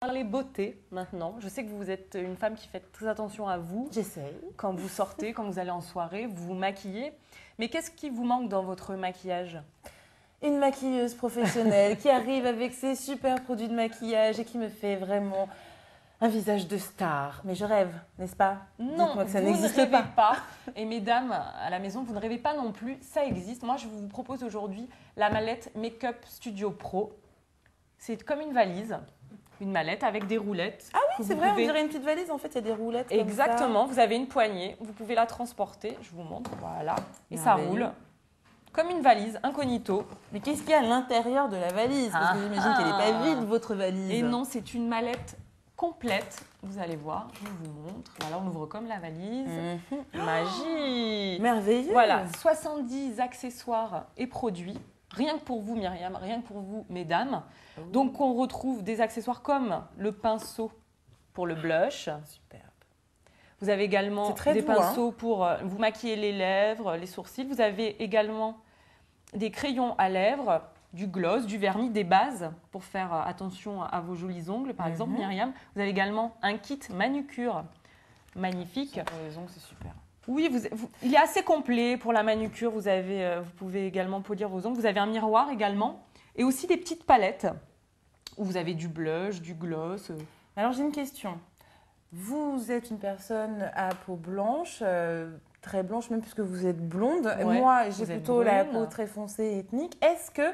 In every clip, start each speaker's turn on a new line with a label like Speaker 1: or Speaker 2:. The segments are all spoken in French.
Speaker 1: parler beauté maintenant. Je sais que vous êtes une femme qui fait très attention à vous.
Speaker 2: J'essaye.
Speaker 1: Quand vous sortez, quand vous allez en soirée, vous vous maquillez. Mais qu'est-ce qui vous manque dans votre maquillage?
Speaker 2: Une maquilleuse professionnelle qui arrive avec ses super produits de maquillage et qui me fait vraiment un visage de star. Mais je rêve, n'est-ce pas?
Speaker 1: Non,
Speaker 2: que ça
Speaker 1: vous ne
Speaker 2: n'existe
Speaker 1: rêvez
Speaker 2: pas.
Speaker 1: pas. Et mesdames, à la maison, vous ne rêvez pas non plus. Ça existe. Moi, je vous propose aujourd'hui la mallette Makeup Studio Pro. C'est comme une valise, une mallette avec des roulettes.
Speaker 2: Ah oui, c'est vrai,
Speaker 1: pouvez-
Speaker 2: on dirait une petite valise. En fait, il y a des roulettes. comme ça.
Speaker 1: Exactement, vous avez une poignée, vous pouvez la transporter, je vous montre, voilà, et ça roule. Comme une valise, incognito.
Speaker 2: Mais qu'est-ce qu'il y a à l'intérieur de la valise? Parce que
Speaker 1: Ah.
Speaker 2: j'imagine qu'elle n'est pas vide, votre valise.
Speaker 1: Et non, c'est une mallette complète, vous allez voir, je vous montre. Voilà, on ouvre comme la valise.
Speaker 2: Mhm.
Speaker 1: Magie
Speaker 2: Merveilleux.
Speaker 1: Voilà, 70 accessoires et produits, rien que pour vous Myriam, rien que pour vous mesdames. Donc on retrouve des accessoires comme le pinceau pour le blush,
Speaker 2: Superbe.
Speaker 1: Vous avez également
Speaker 2: très
Speaker 1: des
Speaker 2: doux, hein.
Speaker 1: pinceaux pour euh, vous maquiller les lèvres, les sourcils. Vous avez également des crayons à lèvres, du gloss, du vernis, des bases pour faire euh, attention à vos jolis ongles, par exemple,
Speaker 2: Mhm.
Speaker 1: Myriam. Vous avez également un kit manucure magnifique.
Speaker 2: Pour les ongles, c'est super.
Speaker 1: Oui, vous- vous- il est assez complet pour la manucure. Vous, avez, euh, vous pouvez également polir vos ongles. Vous avez un miroir également et aussi des petites palettes où vous avez du blush, du gloss. euh,
Speaker 2: Alors j'ai une question. Vous êtes une personne à peau blanche, euh, très blanche même puisque vous êtes blonde.
Speaker 1: Ouais,
Speaker 2: moi, j'ai plutôt la peau très foncée et ethnique. Est-ce que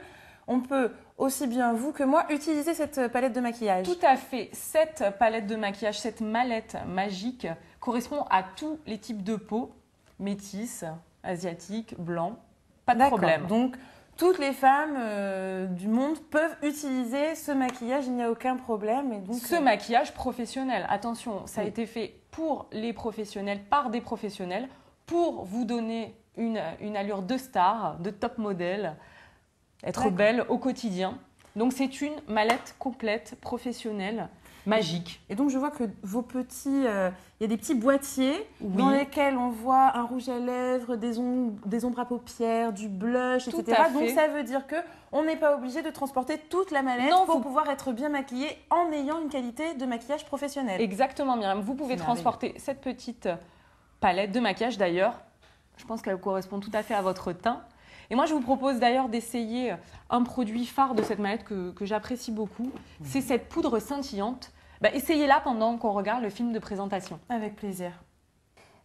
Speaker 2: on peut aussi bien vous que moi utiliser cette palette de maquillage
Speaker 1: Tout à fait. Cette palette de maquillage, cette mallette magique correspond à tous les types de peau, métis, asiatique, blanc. Pas de problème.
Speaker 2: Donc toutes les femmes euh, du monde peuvent utiliser ce maquillage, il n'y a aucun problème. Et donc,
Speaker 1: Ce
Speaker 2: euh,
Speaker 1: maquillage professionnel, attention, ça a été fait pour les professionnels, par des professionnels, pour vous donner une, une allure de star, de top modèle, être belle au quotidien. Donc c'est une mallette complète, professionnelle, magique.
Speaker 2: Et donc je vois que vos petits, euh, il y a des petits boîtiers
Speaker 1: Oui.
Speaker 2: dans lesquels on voit un rouge à lèvres, des, om- des ombres à paupières, du blush,
Speaker 1: Tout
Speaker 2: etc. Donc ça veut dire que on n'est pas obligé de transporter toute la mallette
Speaker 1: Non,
Speaker 2: pour
Speaker 1: vous-
Speaker 2: pouvoir être bien maquillé en ayant une qualité de maquillage professionnel.
Speaker 1: Exactement, Myriam. Vous pouvez transporter cette petite palette de maquillage d'ailleurs. Je pense qu'elle correspond tout à fait à votre teint. Et moi, je vous propose d'ailleurs d'essayer un produit phare de cette mallette que, que j'apprécie beaucoup. C'est cette poudre scintillante. Bah, Essayez-la pendant qu'on regarde le film de présentation.
Speaker 2: Avec plaisir.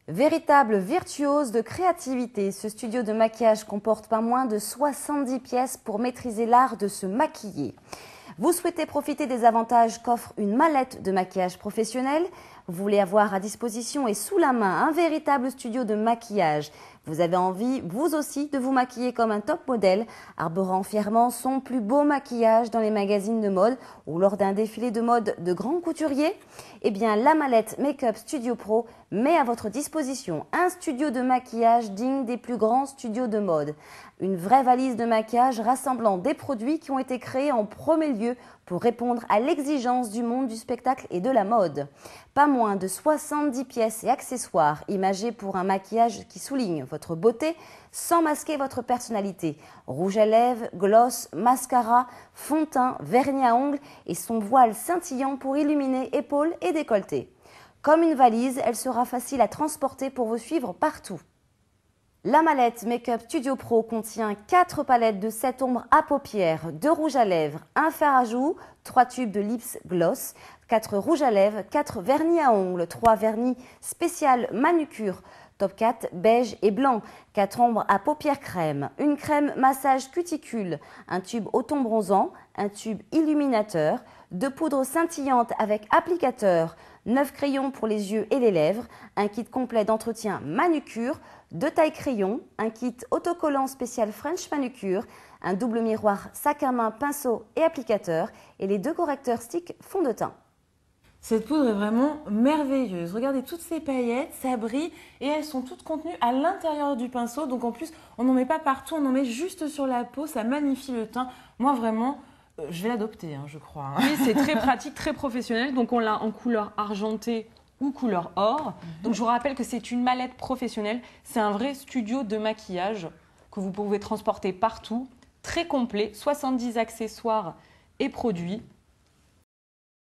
Speaker 3: Véritable virtuose de créativité, ce studio de maquillage comporte pas moins de 70 pièces pour maîtriser l'art de se maquiller. Vous souhaitez profiter des avantages qu'offre une mallette de maquillage professionnel? Vous voulez avoir à disposition et sous la main un véritable studio de maquillage Vous avez envie, vous aussi, de vous maquiller comme un top modèle, arborant fièrement son plus beau maquillage dans les magazines de mode ou lors d'un défilé de mode de grands couturiers? Eh bien, la mallette Makeup Studio Pro met à votre disposition un studio de maquillage digne des plus grands studios de mode. Une vraie valise de maquillage rassemblant des produits qui ont été créés en premier lieu pour répondre à l'exigence du monde du spectacle et de la mode. Pas moins de 70 pièces et accessoires imagés pour un maquillage qui souligne votre beauté sans masquer votre personnalité. Rouge à lèvres, gloss, mascara, fond teint, vernis à ongles et son voile scintillant pour illuminer épaules et décolleté. Comme une valise, elle sera facile à transporter pour vous suivre partout. La mallette Makeup Studio Pro contient 4 palettes de 7 ombres à paupières, 2 rouges à lèvres, un fer à joues, 3 tubes de lips gloss, 4 rouges à lèvres, 4 vernis à ongles, 3 vernis spécial manucure, top 4 beige et blanc, 4 ombres à paupières crème, une crème massage cuticule, un tube au ton bronzant, un tube illuminateur, deux poudres scintillantes avec applicateur, 9 crayons pour les yeux et les lèvres, un kit complet d'entretien manucure, deux tailles crayons, un kit autocollant spécial French manucure, un double miroir sac à main, pinceau et applicateur et les deux correcteurs stick fond de teint.
Speaker 2: Cette poudre est vraiment merveilleuse. Regardez toutes ces paillettes, ça brille et elles sont toutes contenues à l'intérieur du pinceau. Donc en plus, on n'en met pas partout, on en met juste sur la peau, ça magnifie le teint. Moi vraiment, je vais l'adopter, hein, je crois. hein.
Speaker 1: Oui, c'est très pratique, très professionnel. Donc on l'a en couleur argentée ou couleur or. Donc je vous rappelle que c'est une mallette professionnelle. C'est un vrai studio de maquillage que vous pouvez transporter partout. Très complet, 70 accessoires et produits.